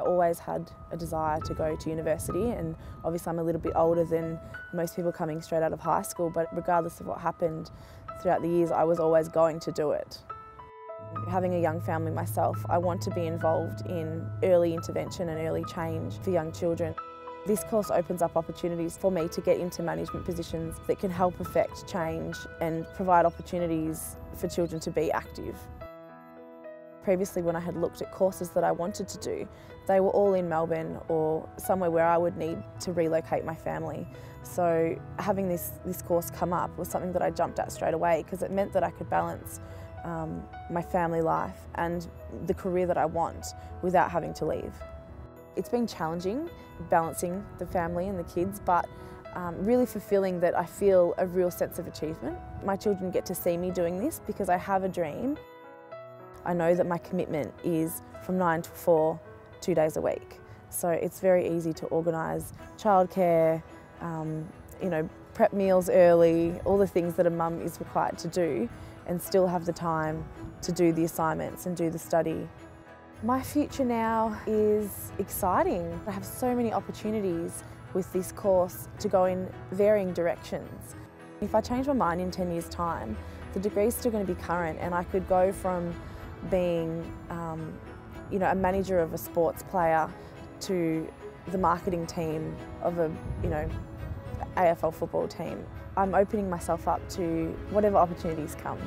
I always had a desire to go to university and obviously I'm a little bit older than most people coming straight out of high school but regardless of what happened throughout the years I was always going to do it. Having a young family myself, I want to be involved in early intervention and early change for young children. This course opens up opportunities for me to get into management positions that can help affect change and provide opportunities for children to be active. Previously when I had looked at courses that I wanted to do, they were all in Melbourne or somewhere where I would need to relocate my family. So having this, this course come up was something that I jumped at straight away because it meant that I could balance um, my family life and the career that I want without having to leave. It's been challenging balancing the family and the kids, but um, really fulfilling that I feel a real sense of achievement. My children get to see me doing this because I have a dream. I know that my commitment is from nine to four, two days a week. So it's very easy to organise childcare, um, you know, prep meals early, all the things that a mum is required to do and still have the time to do the assignments and do the study. My future now is exciting. I have so many opportunities with this course to go in varying directions. If I change my mind in 10 years time, the degree is still going to be current and I could go from being um, you know, a manager of a sports player to the marketing team of a you know, AFL football team. I'm opening myself up to whatever opportunities come.